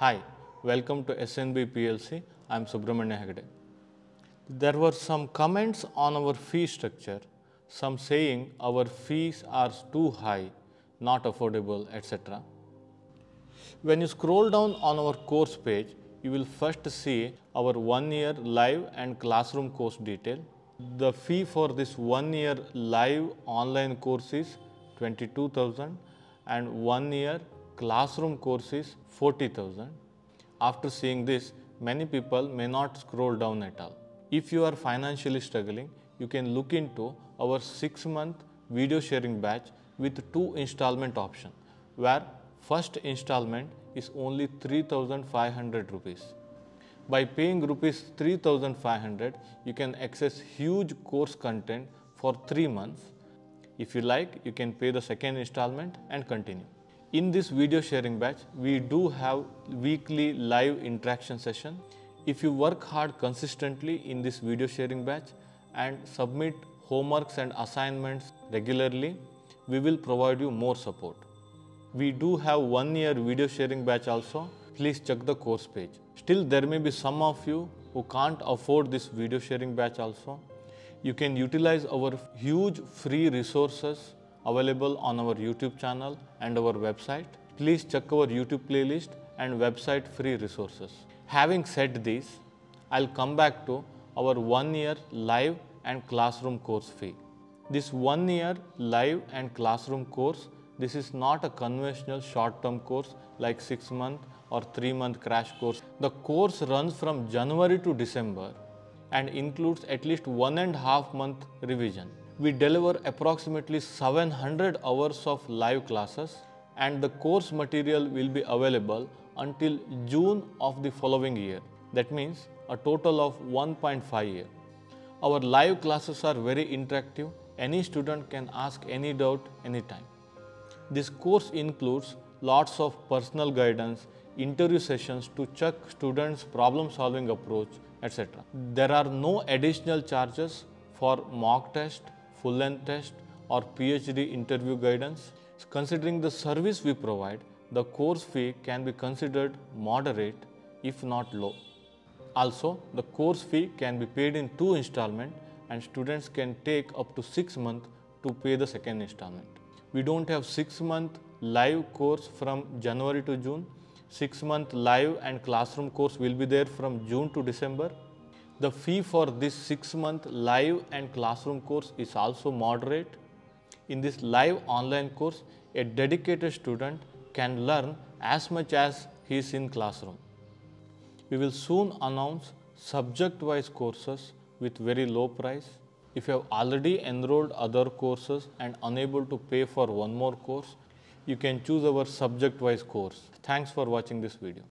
Hi, welcome to SNB PLC. I am Subramanya Hegde. There were some comments on our fee structure, some saying our fees are too high, not affordable, etc. When you scroll down on our course page, you will first see our one year live and classroom course detail. The fee for this one year live online course is 22,000 and one year classroom course is 40,000. After seeing this, many people may not scroll down at all. If you are financially struggling, you can look into our 6 month video sharing batch with two installment option where first installment is only 3500 rupees. By paying rupees 3500, you can access huge course content for 3 months. If you like, you can pay the second installment and continue. In this video sharing batch, we do have weekly live interaction session. If you work hard consistently in this video sharing batch and submit homeworks and assignments regularly, we will provide you more support. We do have one year video sharing batch also. Please check the course page. Still, there may be some of you who can't afford this video sharing batch also. You can utilize our huge free resources available on our YouTube channel and our website. Please check our YouTube playlist and website free resources. Having said this, I'll come back to our one year live and classroom course fee. This one year live and classroom course, this is not a conventional short term course like six month or three month crash course. The course runs from January to December and includes at least one and a half month revision we deliver approximately 700 hours of live classes and the course material will be available until June of the following year. That means a total of 1.5 year. Our live classes are very interactive. Any student can ask any doubt anytime. This course includes lots of personal guidance, interview sessions to check students' problem solving approach, etc. There are no additional charges for mock test, full length test, or PhD interview guidance. Considering the service we provide, the course fee can be considered moderate if not low. Also, the course fee can be paid in two installments and students can take up to 6 months to pay the second installment. We don't have 6 month live course from January to June. 6 month live and classroom course will be there from June to December the fee for this six month live and classroom course is also moderate. In this live online course, a dedicated student can learn as much as he is in classroom. We will soon announce subject wise courses with very low price. If you have already enrolled other courses and unable to pay for one more course, you can choose our subject wise course. Thanks for watching this video.